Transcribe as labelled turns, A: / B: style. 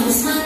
A: Cruzado.